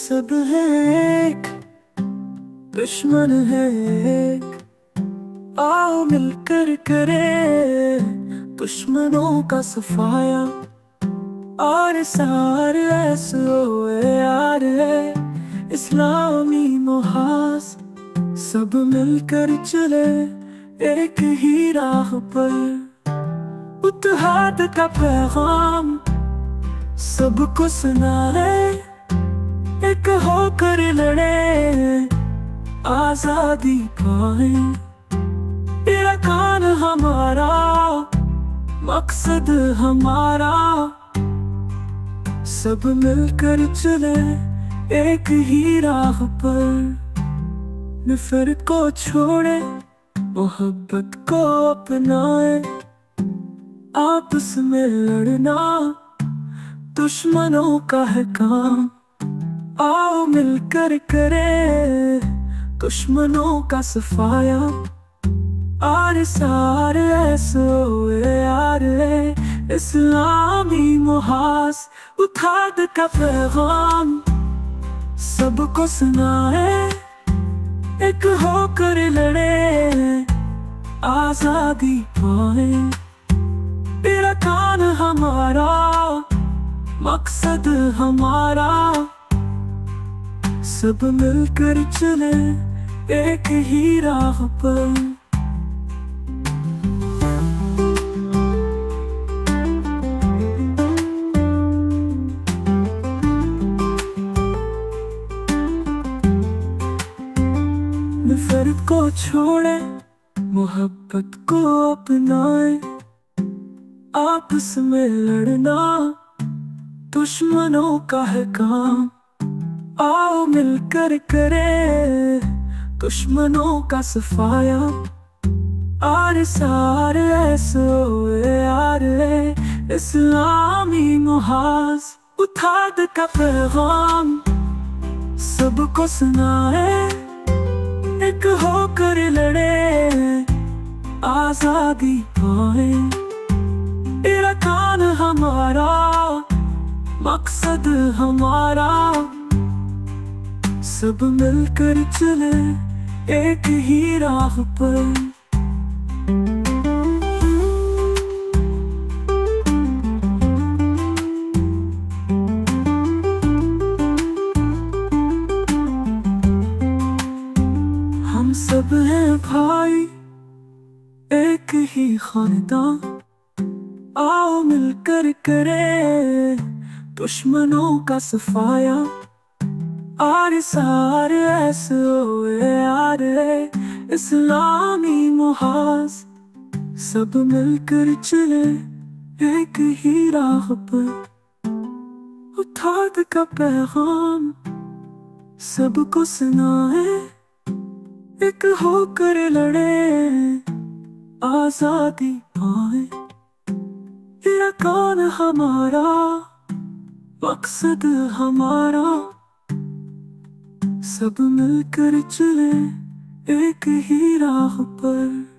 सब है एक, दुश्मन है एक। आओ मिलकर करे दुश्मनों का सफाया। और सारे ऐसे यार इस्लामी मुहास। सब मिलकर चले एक ही राह पर। उतहाद का पैगाम सबको सुनाए। एक होकर लड़े, आज़ादी पाए। तेरा कान हमारा, मकसद हमारा। सब मिलकर चले एक ही राह पर। नफरत को छोड़े, मोहब्बत को अपनाए। आपस में लड़ना दुश्मनों का है काम। आओ मिलकर करे दुश्मनों का सफाया। आर सारे यार इस्लामी मुहास, उठाद का पैगाम। सबको सुनाए, एक होकर लड़े, आज़ादी पाए। तेरा कान हमारा, मकसद हमारा। सब मिलकर चले एक ही राह पर। नफरत को छोड़े, मोहब्बत को अपनाए। आपस में लड़ना दुश्मनों का है काम। आओ मिलकर करे दुश्मनों का सफाया। आर सारे यार इस्लामी मुहाज उठाद का पैगाम। सबको सुनाए, एक होकर लड़े, आज़ादी पाए। तेरा कान हमारा, मकसद हमारा। सब मिलकर चले एक ही राह पर। हम सब हैं भाई, एक ही खानदान। आओ मिलकर करे दुश्मनों का सफाया। आर सारे ऐसे यार इस्लामी मुहास। सब मिलकर चले एक ही राह पर। उठाद का पैगाम, सबको सुनाए। एक होकर लड़े, आज़ादी पाए। तेरा कौन हमारा, मकसद हमारा? सब मिलकर चले एक ही राह पर।